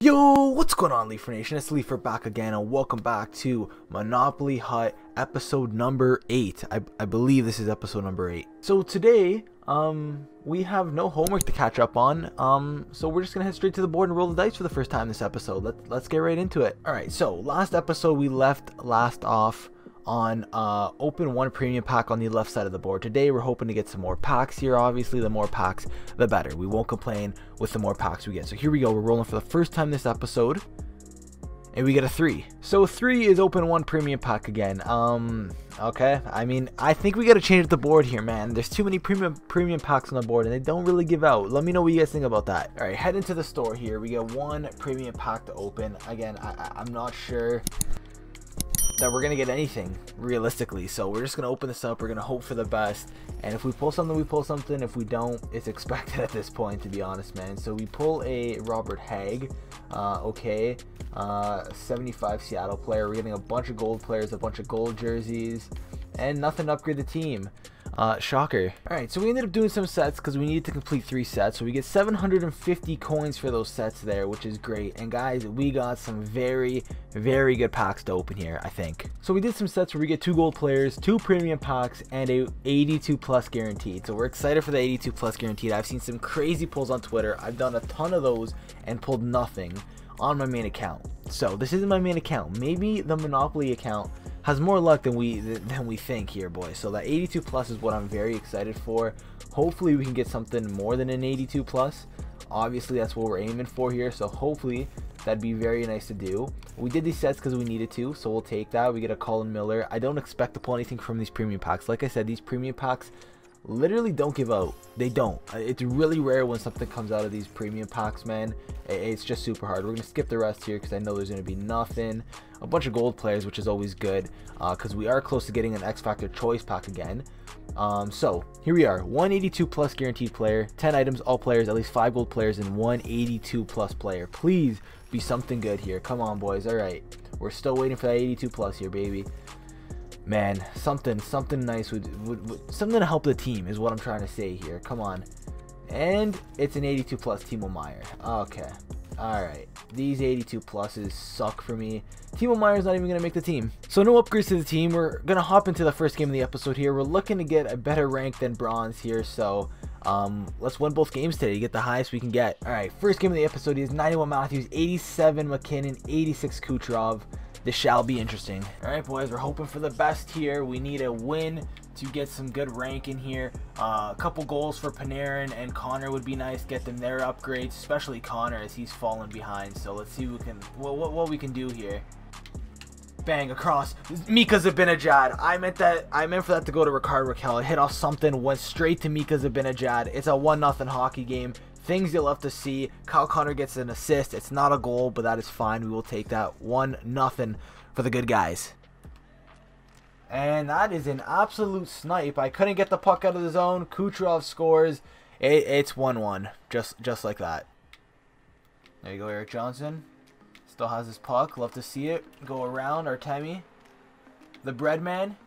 Yo, what's going on, Leafer Nation? It's Leafer back again, and welcome back to Monopoly Hut episode number 8. I, I believe this is episode number 8. So today, um, we have no homework to catch up on, um, so we're just gonna head straight to the board and roll the dice for the first time this episode. Let, let's get right into it. Alright, so last episode we left last off on uh, open one premium pack on the left side of the board. Today we're hoping to get some more packs here. Obviously, the more packs, the better. We won't complain with the more packs we get. So here we go. We're rolling for the first time this episode. And we get a three. So three is open one premium pack again. Um, okay. I mean, I think we gotta change the board here, man. There's too many premium premium packs on the board, and they don't really give out. Let me know what you guys think about that. All right, head into the store here. We get one premium pack to open. Again, I, I I'm not sure that we're gonna get anything realistically. So we're just gonna open this up. We're gonna hope for the best. And if we pull something we pull something. If we don't it's expected at this point to be honest man. So we pull a Robert Hagg uh, okay uh, 75 Seattle player. We're getting a bunch of gold players a bunch of gold jerseys and nothing to upgrade the team uh, shocker. Alright, so we ended up doing some sets because we needed to complete three sets. So we get 750 coins for those sets there, which is great. And guys, we got some very, very good packs to open here, I think. So we did some sets where we get two gold players, two premium packs, and a 82 plus guaranteed. So we're excited for the 82 plus guaranteed. I've seen some crazy pulls on Twitter. I've done a ton of those and pulled nothing on my main account. So this isn't my main account. Maybe the Monopoly account has more luck than we than we think here, boys. So that 82 plus is what I'm very excited for. Hopefully we can get something more than an 82 plus. Obviously that's what we're aiming for here. So hopefully that'd be very nice to do. We did these sets because we needed to, so we'll take that. We get a Colin Miller. I don't expect to pull anything from these premium packs. Like I said, these premium packs literally don't give out. They don't. It's really rare when something comes out of these premium packs, man. It's just super hard. We're going to skip the rest here because I know there's going to be nothing. A bunch of gold players, which is always good because uh, we are close to getting an X Factor choice pack again. Um, so here we are 182 plus guaranteed player 10 items all players at least 5 gold players and 182 plus player please be something good here come on boys all right we're still waiting for that 82 plus here baby man, something, something nice would, would, would, something to help the team is what I'm trying to say here. Come on. And it's an 82 plus Timo Meier. Okay. Alright. These 82 pluses suck for me. Timo Meier's not even going to make the team. So no upgrades to the team. We're going to hop into the first game of the episode here. We're looking to get a better rank than bronze here. So um, let's win both games today to get the highest we can get. Alright. First game of the episode is 91 Matthews, 87 MacKinnon, 86 Kucherov. This shall be interesting. All right, boys, we're hoping for the best here. We need a win to get some good rank in here. Uh, a couple goals for Panarin and Connor would be nice. Get them their upgrades, especially Connor as he's fallen behind. So let's see what we can what, what, what we can do here. Bang across Mika Zibanejad. I meant that I meant for that to go to Rickard Rakell. hit off something, went straight to Mika Zibanejad. It's a one nothing hockey game things you'll have to see. Kyle Connor gets an assist. It's not a goal, but that is fine. We will take that one nothing for the good guys. And that is an absolute snipe. I couldn't get the puck out of the zone. Kucherov scores. It, it's 1-1. Just just like that. There you go, Erik Johnson. Still has his puck. Love to see it. Go around Artemi. The bread man.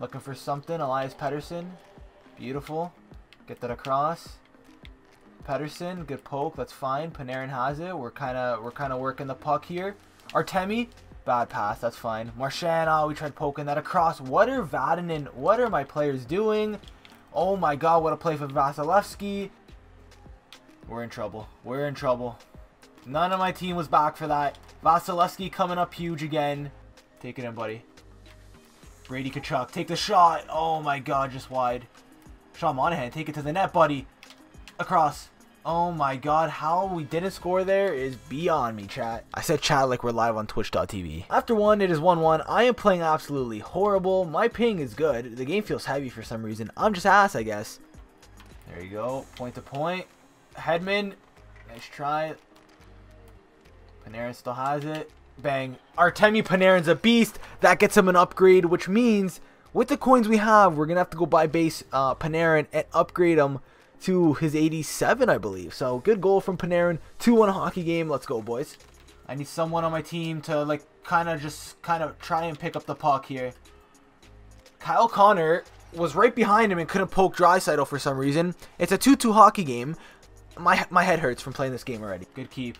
Looking for something. Elias Pettersson. Beautiful. Get that across. Pettersson, good poke, that's fine. Panarin has it. We're kind of we're kind of working the puck here. Artemi, bad pass, that's fine. Marchand, oh, we tried poking that across. What are Vatanen, what are my players doing? Oh my god, what a play for Vasilevskiy. We're in trouble. We're in trouble. None of my team was back for that. Vasilevskiy coming up huge again. Take it in, buddy. Brady Tkachuk, take the shot. Oh my god, just wide. Sean Monahan, take it to the net, buddy across. Oh my god, how we didn't score there is beyond me, chat. I said chat like we're live on twitch.tv. After one, it is 1-1. I am playing absolutely horrible. My ping is good. The game feels heavy for some reason. I'm just ass, I guess. There you go. Point to point. Hedman. Nice try. Panarin still has it. Bang. Artemi Panarin's a beast. That gets him an upgrade, which means with the coins we have, we're going to have to go buy base uh, Panarin and upgrade him to his 87, I believe. So good goal from Panarin. 2-1 hockey game. Let's go, boys. I need someone on my team to like kind of just kind of try and pick up the puck here. Kyle Connor was right behind him and couldn't poke Draisaitl for some reason. It's a 2-2 hockey game. My my head hurts from playing this game already. Good keep.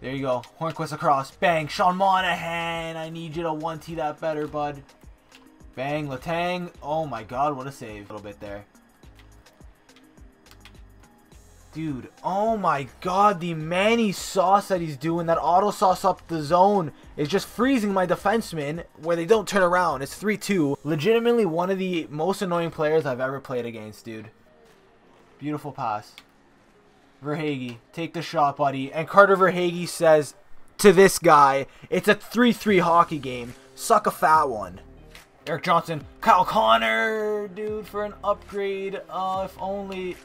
There you go. Hornqvist across. Bang. Sean Monahan. I need you to 1T that better, bud. Bang. Letang. Oh my god, what a save. A little bit there. Dude, oh my god, the Manny sauce that he's doing, that auto sauce up the zone, is just freezing my defensemen where they don't turn around. It's 3-2. Legitimately one of the most annoying players I've ever played against, dude. Beautiful pass. Verhaeghe, take the shot, buddy. And Carter Verhaeghe says to this guy, it's a 3-3 hockey game. Suck a fat one. Erik Johnson, Kyle Connor, dude, for an upgrade. Uh, if only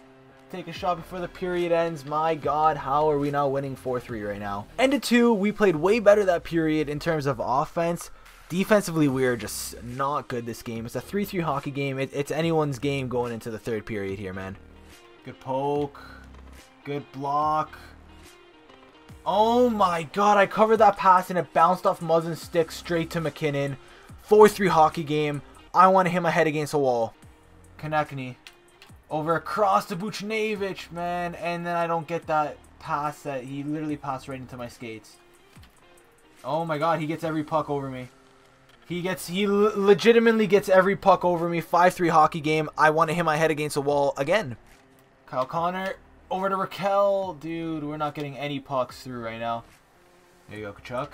take a shot before the period ends. My god, how are we not winning 4-3 right now? Ended 2, we played way better that period in terms of offense. Defensively, we are just not good this game. It's a 3-3 hockey game. It, it's anyone's game going into the third period here, man. Good poke. Good block. Oh my god, I covered that pass and it bounced off Muzzin's stick straight to MacKinnon. 4-3 hockey game. I want to hit my head against a wall. Konecny. Over across to Buchnevich, man. And then I don't get that pass that he literally passed right into my skates. Oh my god, he gets every puck over me. He gets, he legitimately gets every puck over me. 5-3 hockey game. I want to hit my head against a wall again. Kyle Connor over to Rakell. Dude, we're not getting any pucks through right now. There you go, Tkachuk.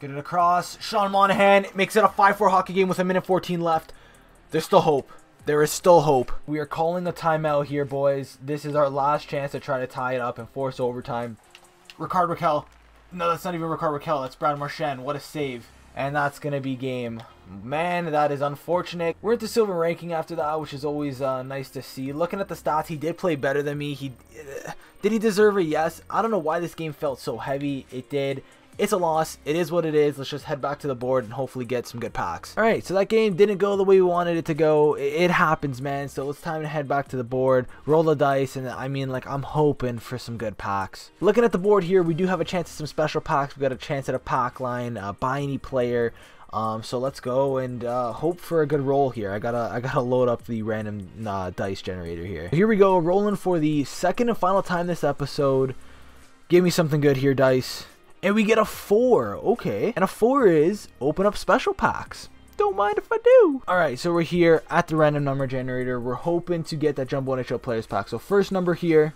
Get it across. Sean Monahan makes it a 5-4 hockey game with a minute 14 left. There's still hope. There is still hope. We are calling a timeout here, boys. This is our last chance to try to tie it up and force overtime. Rickard Rakell. No, that's not even Rickard Rakell. That's Brad Marchand. What a save. And that's going to be game. Man, that is unfortunate. We're into silver ranking after that, which is always uh, nice to see. Looking at the stats, he did play better than me. He uh, Did he deserve it? Yes. I don't know why this game felt so heavy. It did it's a loss. It is what it is. Let's just head back to the board and hopefully get some good packs. All right, so that game didn't go the way we wanted it to go. It happens, man. So it's time to head back to the board, roll the dice, and I mean, like, I'm hoping for some good packs. Looking at the board here, we do have a chance at some special packs. We got a chance at a pack line, uh, buy any player. Um, so let's go and uh, hope for a good roll here. I gotta I gotta load up the random uh, dice generator here. Here we go, rolling for the second and final time this episode. Give me something good here, dice. And we get a 4. Okay. And a 4 is open up special packs. Don't mind if I do. Alright, so we're here at the random number generator. We're hoping to get that Jumbo NHL Players Pack. So first number here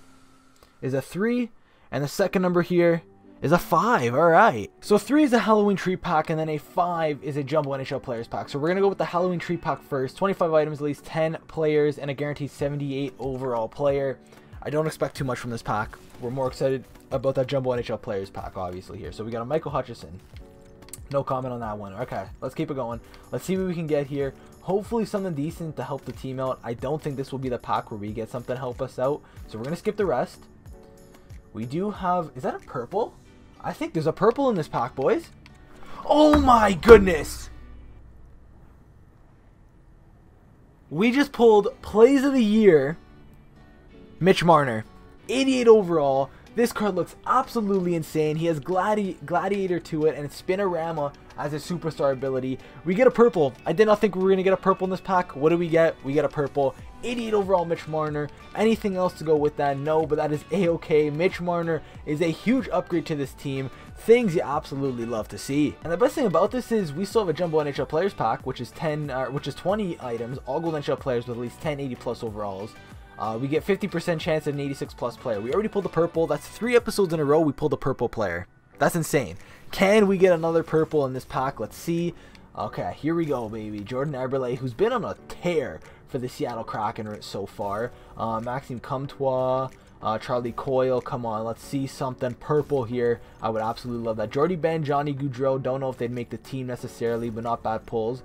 is a 3. And the second number here is a 5. Alright. So 3 is a Halloween Tree Pack, and then a 5 is a Jumbo NHL Players Pack. So we're going to go with the Halloween Tree Pack first. 25 items, at least 10 players, and a guaranteed 78 overall player. I don't expect too much from this pack. We're more excited about that Jumbo NHL Players pack, obviously, here. So we got a Michael Hutchison. No comment on that one. Okay, let's keep it going. Let's see what we can get here. Hopefully something decent to help the team out. I don't think this will be the pack where we get something to help us out. So we're going to skip the rest. We do have... Is that a purple? I think there's a purple in this pack, boys. Oh my goodness! We just pulled Plays of the Year Mitch Marner. 88 overall. This card looks absolutely insane. He has Gladi Gladiator to it and Spinorama as a superstar ability. We get a purple. I did not think we were going to get a purple in this pack. What do we get? We get a purple. 88 overall Mitch Marner. Anything else to go with that? No, but that is a-okay. Mitch Marner is a huge upgrade to this team. Things you absolutely love to see. And the best thing about this is we still have a Jumbo NHL Players Pack, which is 10, uh, which is 20 items, all Gold NHL players with at least 10 80 plus overalls. Uh, we get 50% chance at an 86 plus player. We already pulled the purple. That's three episodes in a row we pulled a purple player. That's insane. Can we get another purple in this pack? Let's see. Okay, here we go, baby. Jordan Eberle, who's been on a tear for the Seattle Kraken so far. Uh, Maxime Comtois, uh, Charlie Coyle. Come on, let's see something purple here. I would absolutely love that. Jordie Benn, Johnny Gaudreau. Don't know if they'd make the team necessarily, but not bad pulls.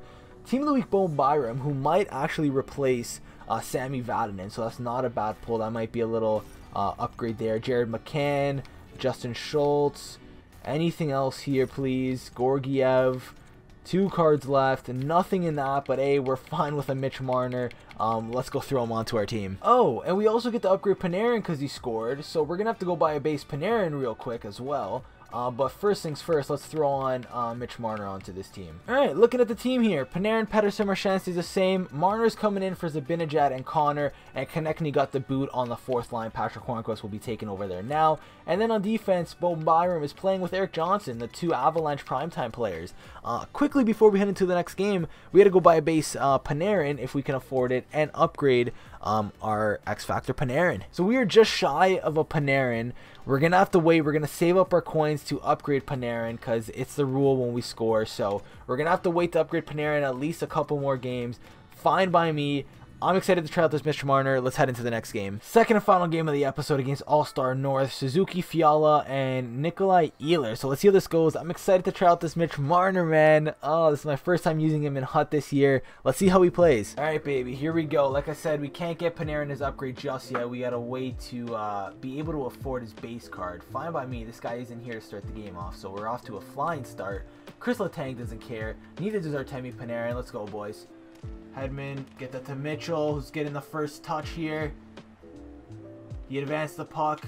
Team of the Week, Bowen Byram, who might actually replace uh, Sami Vatanen, so that's not a bad pull. That might be a little uh, upgrade there. Jared McCann, Justin Schultz. Anything else here, please? Georgiev. Two cards left, nothing in that, but A, we're fine with a Mitch Marner. Um, let's go throw him onto our team. Oh, and we also get to upgrade Panarin because he scored, so we're going to have to go buy a base Panarin real quick as well. Uh, but first things first, let's throw on uh, Mitch Marner onto this team. All right, looking at the team here, Panarin, Pettersson, Marchand is the same. Marner's coming in for Zibanejad and Connor, and Konecny got the boot on the fourth line. Patrick Hornqvist will be taking over there now. And then on defense, Bo Byram is playing with Erik Johnson, the two Avalanche primetime players. Uh, quickly before we head into the next game, we had to go buy a base uh, Panarin if we can afford it and upgrade um, our X Factor Panarin. So we are just shy of a Panarin. We're going to have to wait. We're going to save up our coins to upgrade Panarin because it's the rule when we score. So we're going to have to wait to upgrade Panarin at least a couple more games. Fine by me. I'm excited to try out this Mr. Marner. Let's head into the next game. Second and final game of the episode against All-Star North, Suzuki Fiala and Nikolai Ehlers. So let's see how this goes. I'm excited to try out this Mitch Marner, man. Oh, this is my first time using him in Hut this year. Let's see how he plays. All right, baby, here we go. Like I said, we can't get Panarin his upgrade just yet. We got to wait to uh, be able to afford his base card. Fine by me. This guy isn't here to start the game off, so we're off to a flying start. Chris Letang doesn't care. Neither does Artemi Panarin. Let's go, boys. Hedman, get that to Mitchell, who's getting the first touch here. He advanced the puck.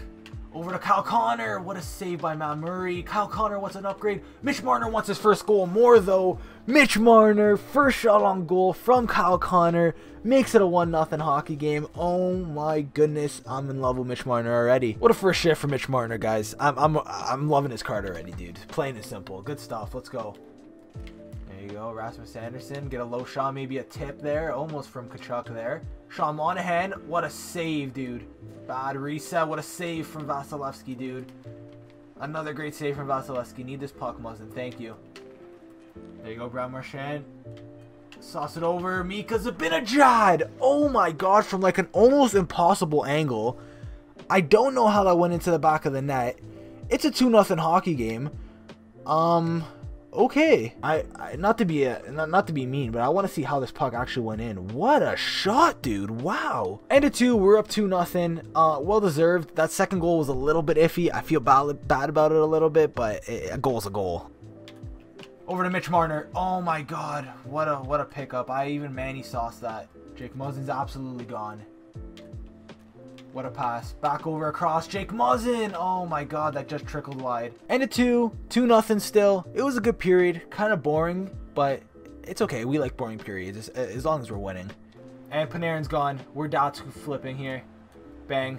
Over to Kyle Connor. What a save by Matt Murray. Kyle Connor wants an upgrade. Mitch Marner wants his first goal more, though. Mitch Marner, first shot on goal from Kyle Connor. Makes it a 1-0 hockey game. Oh my goodness. I'm in love with Mitch Marner already. What a first shift for Mitch Marner, guys. I'm, I'm, I'm loving his card already, dude. Plain and simple. Good stuff. Let's go go. Rasmus Andersson, Get a low shot, maybe a tip there. Almost from Tkachuk there. Sean Monahan. What a save, dude. Bad reset. What a save from Vasilevskiy, dude. Another great save from Vasilevskiy. Need this puck, Muzzin. Thank you. There you go, Brad Marchand. Sauce it over. Mika Zibanejad. Oh my gosh, from like an almost impossible angle. I don't know how that went into the back of the net. It's a 2-0 hockey game. Um, okay. I, I not to be a, not, not to be mean, but I want to see how this puck actually went in. What a shot, dude! Wow. End of two, we're up two nothing. Uh, well deserved. That second goal was a little bit iffy. I feel bad bad about it a little bit, but it, a goal's a goal. Over to Mitch Marner. Oh my God, what a what a pickup! I even Manny sauced that. Jake Muzzin's absolutely gone. What a pass. Back over across. Jake Muzzin. Oh my god, that just trickled wide. And a 2. 2 nothing still. It was a good period. Kind of boring, but it's okay. We like boring periods as, long as we're winning. And Panarin's gone. We're dots flipping here. Bang.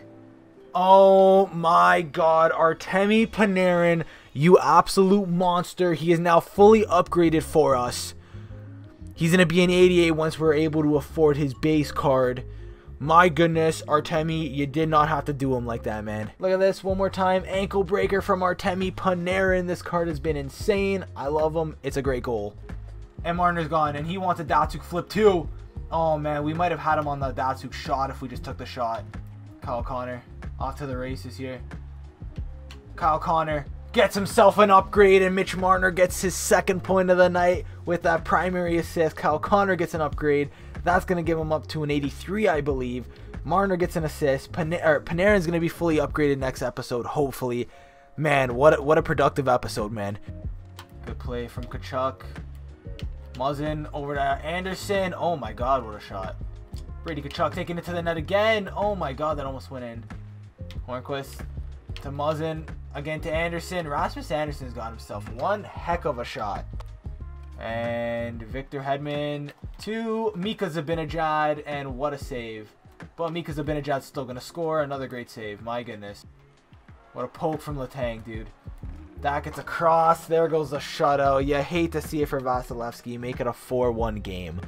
Oh my god, Artemi Panarin, you absolute monster. He is now fully upgraded for us. He's going to be an 88 once we're able to afford his base card. My goodness, Artemi, you did not have to do him like that, man. Look at this one more time. Ankle breaker from Artemi Panarin. This card has been insane. I love him. It's a great goal. And Marner's gone, and he wants a Datsyuk flip too. Oh, man, we might have had him on the Datsyuk shot if we just took the shot. Kyle Connor, off to the races here. Kyle Connor gets himself an upgrade, and Mitch Marner gets his second point of the night with that primary assist. Kyle Connor gets an upgrade. That's going to give him up to an 83, I believe. Marner gets an assist. Pan- er, Panarin's going to be fully upgraded next episode, hopefully. Man, what a, what a productive episode, man. Good play from Tkachuk. Muzzin over to Andersson. Oh my god, what a shot. Brady Tkachuk taking it to the net again. Oh my god, that almost went in. Hornqvist to Muzzin. Again to Andersson. Rasmus Andersson's got himself one heck of a shot. And Victor Hedman to Mika Zibanejad, and what a save. But Mika Zibanejad's still going to score. Another great save. My goodness. What a poke from Letang, dude. That gets across. There goes the shutout. You hate to see it for Vasilevskiy. Make it a 4-1 game.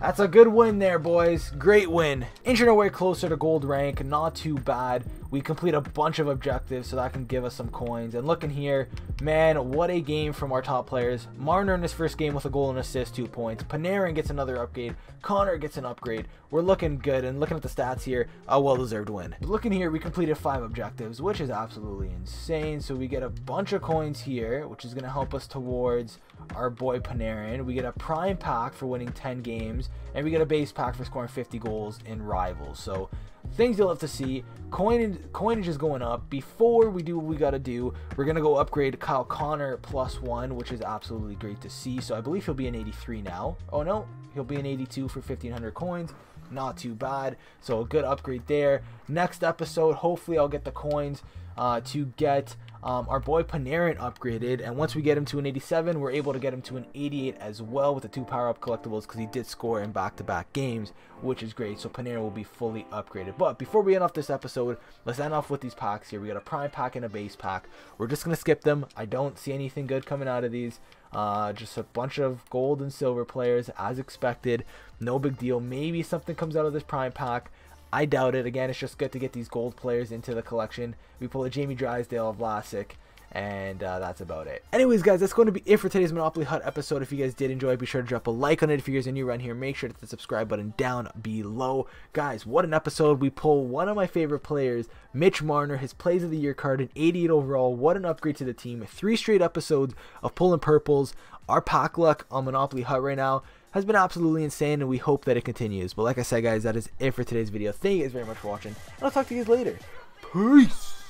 That's a good win there, boys. Great win. Inching our way closer to gold rank. Not too bad. We complete a bunch of objectives, so that can give us some coins. And looking here, man, what a game from our top players. Marner in his first game with a goal and assist, two points. Panarin gets another upgrade. Connor gets an upgrade. We're looking good, and looking at the stats here, a well-deserved win. Looking here, we completed five objectives, which is absolutely insane. So we get a bunch of coins here, which is going to help us towards our boy Panarin. We get a prime pack for winning 10 games, and we get a base pack for scoring 50 goals in Rivals. So things you'll have to see. Coin coinage is going up. Before we do what we got to do, we're gonna go upgrade Kyle Connor plus one, which is absolutely great to see. So I believe he'll be an 83 now. Oh no, he'll be an 82 for 1500 coins. Not too bad. So a good upgrade there. Next episode, hopefully I'll get the coins uh, to get Um, our boy Panarin upgraded, and once we get him to an 87, we're able to get him to an 88 as well with the two power up collectibles because he did score in back to back games, which is great. So Panarin will be fully upgraded. But before we end off this episode, let's end off with these packs here. We got a prime pack and a base pack. We're just going to skip them. I don't see anything good coming out of these. Uh, just a bunch of gold and silver players as expected. No big deal. Maybe something comes out of this prime pack. I doubt it. Again, it's just good to get these gold players into the collection. We pull a Jamie Drysdale of Vlasic, and uh, that's about it. Anyways, guys, that's going to be it for today's Monopoly Hut episode. If you guys did enjoy, be sure to drop a like on it. If you guys are new around here, make sure to hit the subscribe button down below. Guys, what an episode. We pull one of my favorite players, Mitch Marner, his Plays of the Year card, an 88 overall. What an upgrade to the team. Three straight episodes of pulling purples. Our pack luck on Monopoly Hut right now has been absolutely insane and we hope that it continues. But like I said guys, that is it for today's video. Thank you guys very much for watching and I'll talk to you guys later. Peace!